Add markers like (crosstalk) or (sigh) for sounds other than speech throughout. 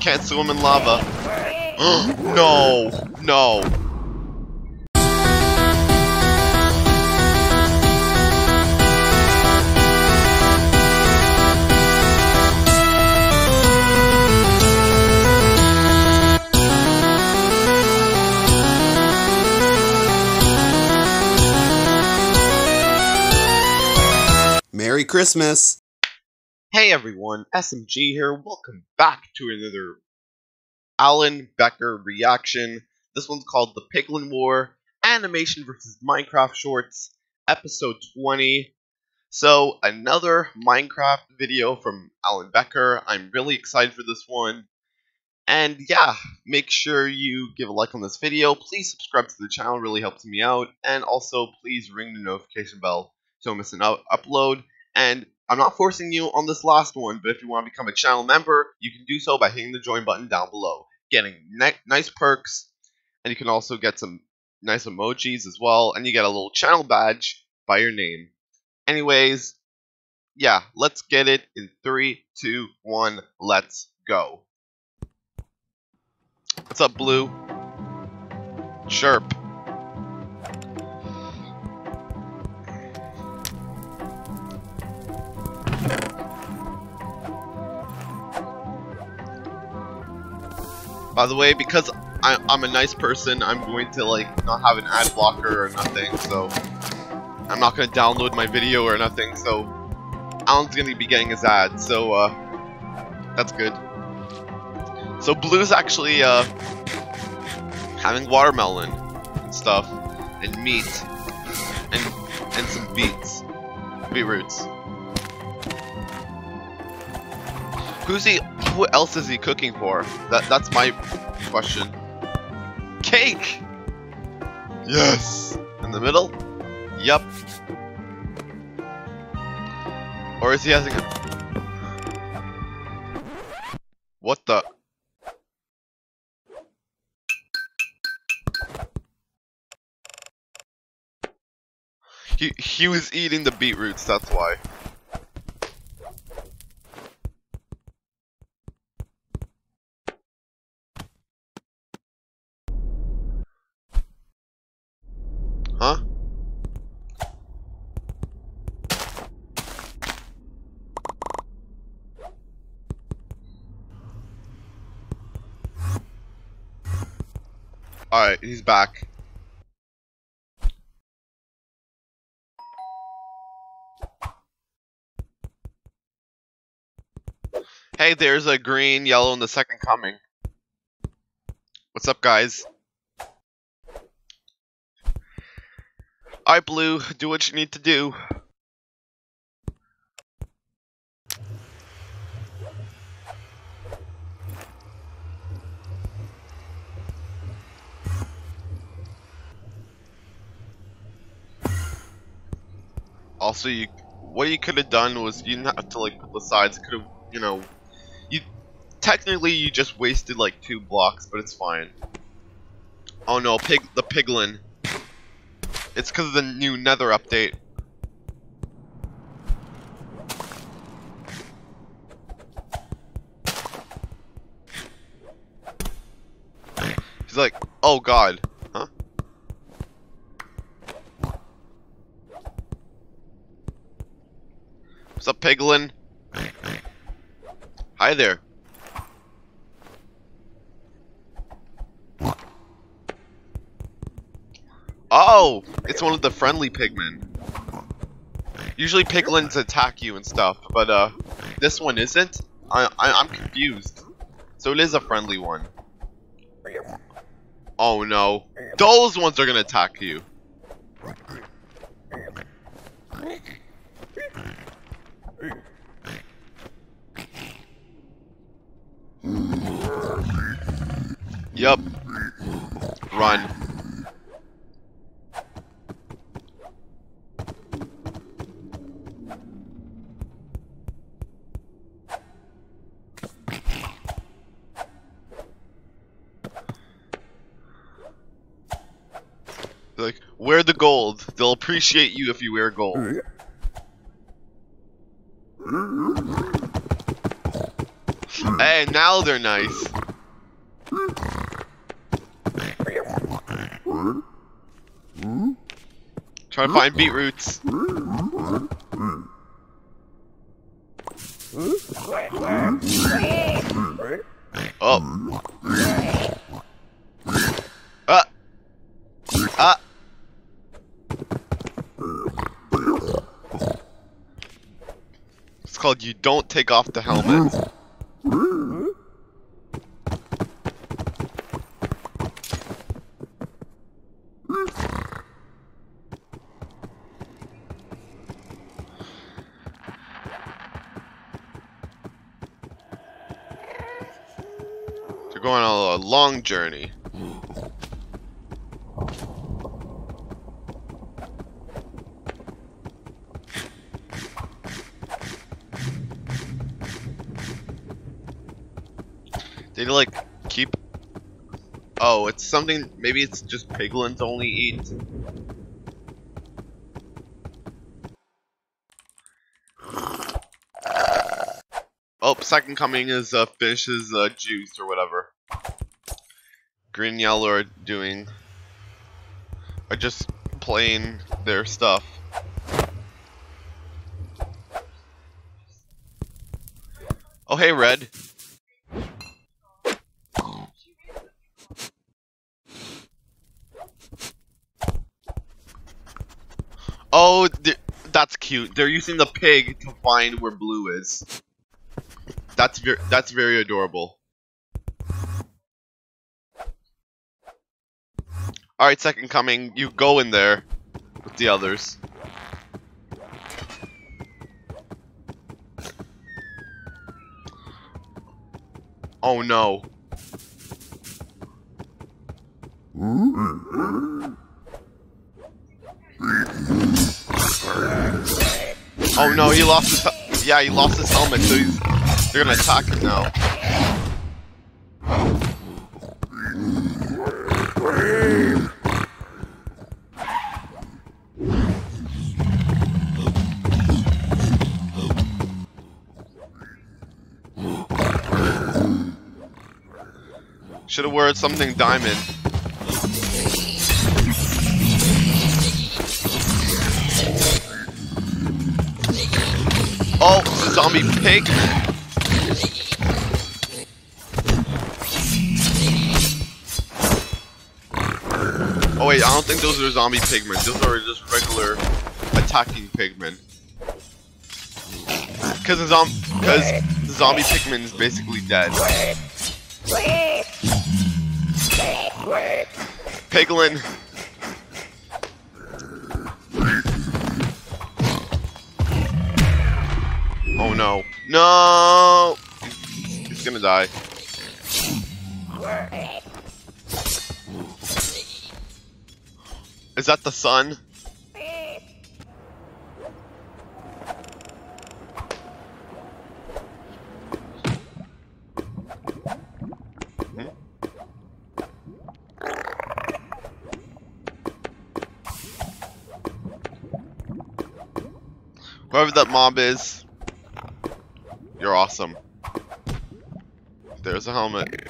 Can't swim in lava. (gasps) no, no. Merry Christmas! Hey everyone, SMG here. Welcome back to another Alan Becker reaction. This one's called The Piglin War Animation vs. Minecraft Shorts, episode 20. So, another Minecraft video from Alan Becker. I'm really excited for this one. And yeah, make sure you give a like on this video. Please subscribe to the channel, really helps me out. And also, please ring the notification bell so you don't miss an upload. And I'm not forcing you on this last one, but if you want to become a channel member, you can do so by hitting the join button down below, getting nice perks, and you can also get some nice emojis as well, and you get a little channel badge by your name. Anyways, yeah, let's get it in three, two, one, let's go. What's up, Blue? Chirp. By the way, because I, I'm a nice person, I'm going to like not have an ad blocker or nothing, so I'm not going to download my video or nothing, so Alan's going to be getting his ad, so uh, that's good. So Blue's actually uh, having watermelon and stuff, and meat, and and some beets, beetroots. Who's he? Who else is he cooking for? That that's my question. Cake. Yes. In the middle. Yup. Or is he having a? What the? He he was eating the beetroots. That's why. He's back. Hey, there's a green, yellow, and the second coming. What's up, guys? Alright, Blue, do what you need to do. Also, you, what you could have done was you didn't have to like put the sides. Could have, you know, you technically you just wasted like two blocks, but it's fine. Oh no, pig, the piglin. It's because of the new Nether update. He's like, oh god, What's up, Piglin? Hi there. Oh, it's one of the friendly pigmen. Usually piglins attack you and stuff, but uh, this one isn't. I, I I'm confused. So it is a friendly one. Oh no, those ones are gonna attack you. Yup. Run. Like, wear the gold. They'll appreciate you if you wear gold. Hey, now they're nice. Trying to find beetroots. Oh. Ah. Ah. It's called you don't take off the helmet. They're going on a long journey. They like keep. Oh, it's something. Maybe it's just piglins only eat. Oh, second coming is uh, finishes uh, juice or whatever. Green and yellow are doing. Are just playing their stuff. Oh, hey, red. Oh, that's cute. They're using the pig to find where blue is. That's very that's very adorable. All right, second coming. You go in there with the others. Oh no. Oh no, he lost his. Yeah, he lost his helmet, so he's. They're gonna attack him now. Should have worded something diamond. Oh, the zombie pig. Oh wait, I don't think those are zombie pigmen. Those are just regular attacking pigmen. Because the, cause the zombie pigmen is basically dead. Piglin. Oh no. No! He's gonna die. Is that the sun? Whoever that mob is, you're awesome. There's a helmet.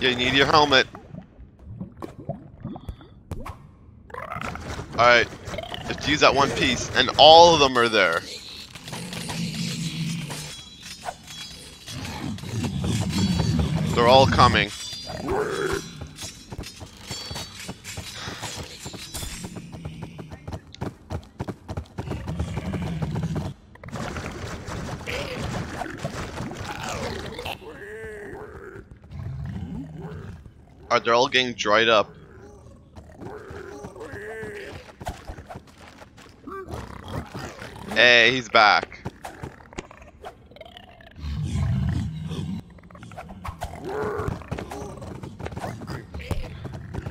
You need your helmet. Alright. Just use that one piece. And all of them are there. They're all coming. Are they're all getting dried up? Hey, he's back.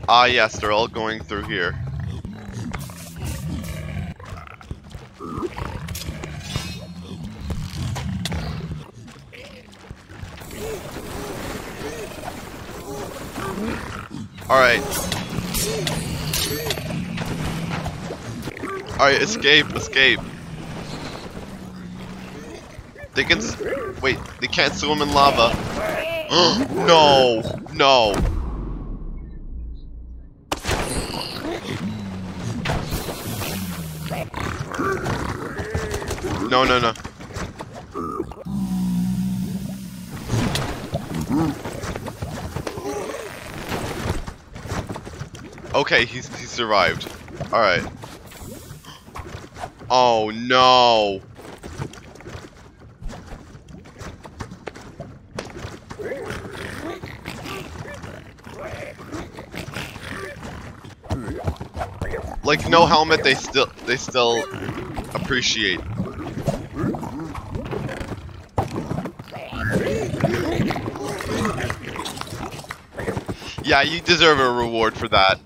Ah yes, they're all going through here. Alright. Alright, escape, escape. They can. Wait, they can't swim in lava. (gasps) no, no. No, no, no. Okay, he's he survived. All right. Oh no. Like no helmet, they still they still appreciate. Yeah, you deserve a reward for that.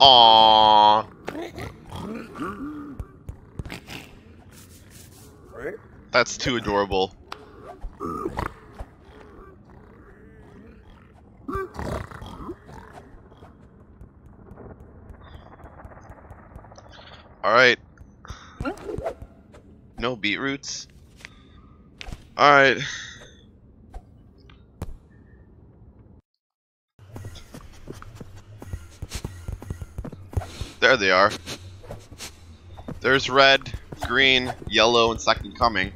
Aww. That's too adorable. Alright. No beetroots? Alright. There they are. There's red, green, yellow, and second coming.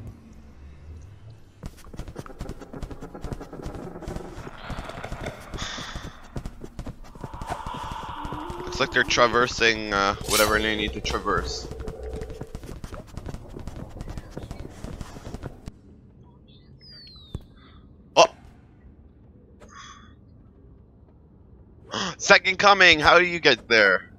Looks like they're traversing uh, whatever they need to traverse. Oh! (gasps) Second coming! How do you get there?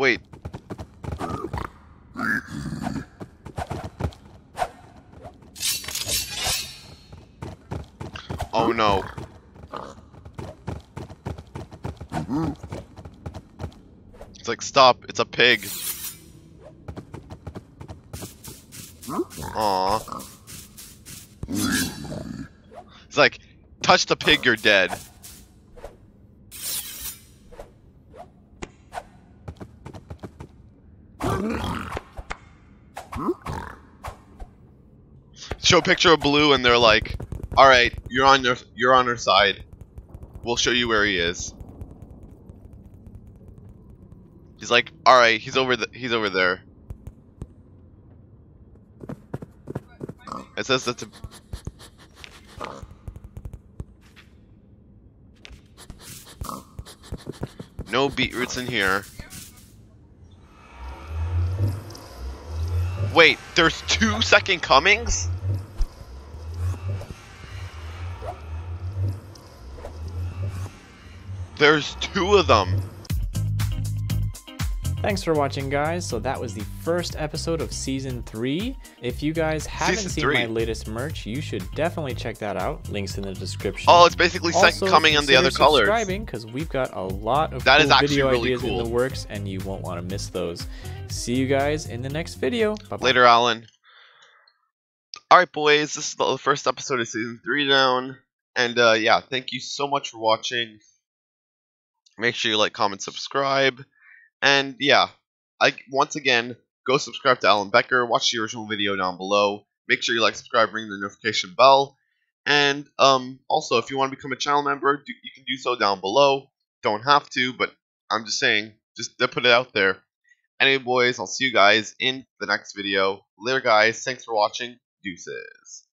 Wait. Oh no. It's like, stop, it's a pig. Aw. It's like, touch the pig, you're dead. Show a picture of Blue and they're like, alright, you're on your you're on our side. We'll show you where he is. He's like, alright, he's over the he's over there. It says that's a No beetroots in here. Wait, there's two second comings? There's two of them. Thanks for watching, guys. So that was the first episode of season three. If you guys haven't Season seen three. my latest merch, you should definitely check that out. Links in the description. Oh, it's basically Also, coming on the other colors. subscribing because we've got a lot of That cool is actually video really ideas in the works, and you won't want to miss those. See you guys in the next video. Bye bye. Later, Alan. Alright, boys, this is the first episode of season 3 down. And, uh, yeah, thank you so much for watching. Make sure you like, comment, subscribe. And, yeah, I, once again, go subscribe to Alan Becker. Watch the original video down below. Make sure you like, subscribe, ring the notification bell. And, um, also, if you want to become a channel member, do, you can do so down below. Don't have to, but I'm just saying, just to put it out there. Anyway, boys, I'll see you guys in the next video. Later, guys. Thanks for watching. Deuces.